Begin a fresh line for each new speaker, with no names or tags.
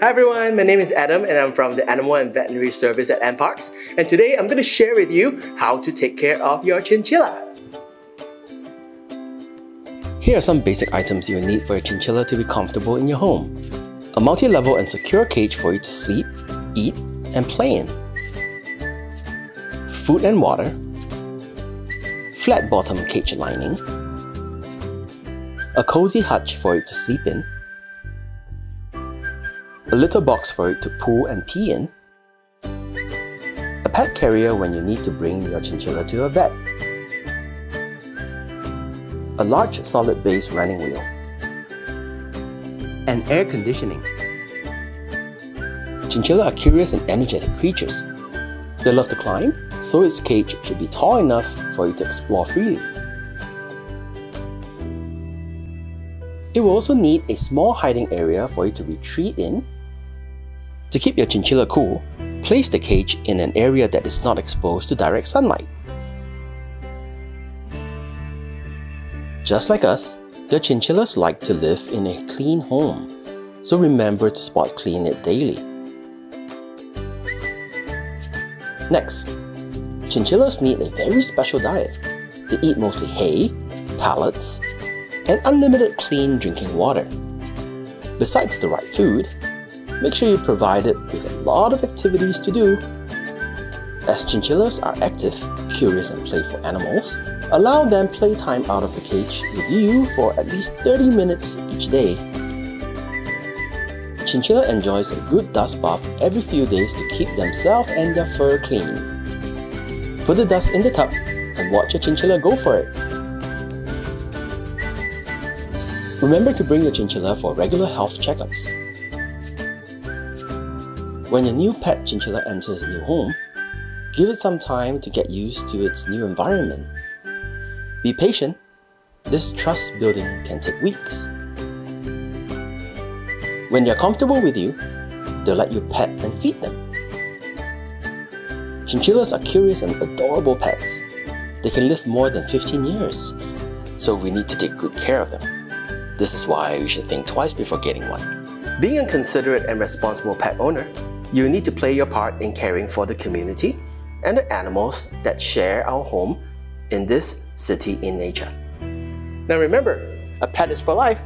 Hi everyone, my name is Adam and I'm from the Animal and Veterinary Service at NParks and today I'm going to share with you how to take care of your chinchilla. Here are some basic items you will need for your chinchilla to be comfortable in your home. A multi-level and secure cage for you to sleep, eat, and play in. Food and water. Flat bottom cage lining. A cozy hutch for it to sleep in. A little box for it to poo and pee in. A pet carrier when you need to bring your chinchilla to a vet a large solid base running wheel, and air conditioning. Chinchilla are curious and energetic creatures. They love to climb, so its cage should be tall enough for it to explore freely. It will also need a small hiding area for it to retreat in. To keep your chinchilla cool, place the cage in an area that is not exposed to direct sunlight. Just like us, your chinchillas like to live in a clean home, so remember to spot clean it daily. Next, chinchillas need a very special diet. They eat mostly hay, pellets, and unlimited clean drinking water. Besides the right food, make sure you provide it with a lot of activities to do. As chinchillas are active, curious and playful animals, Allow them playtime out of the cage with you for at least 30 minutes each day. Chinchilla enjoys a good dust bath every few days to keep themselves and their fur clean. Put the dust in the tub and watch your chinchilla go for it. Remember to bring your chinchilla for regular health checkups. When your new pet chinchilla enters a new home, give it some time to get used to its new environment be patient. This trust building can take weeks. When they're comfortable with you, they'll let you pet and feed them. Chinchillas are curious and adorable pets. They can live more than 15 years, so we need to take good care of them. This is why you should think twice before getting one. Being a considerate and responsible pet owner, you need to play your part in caring for the community and the animals that share our home in this city in nature. Now remember, a pet is for life,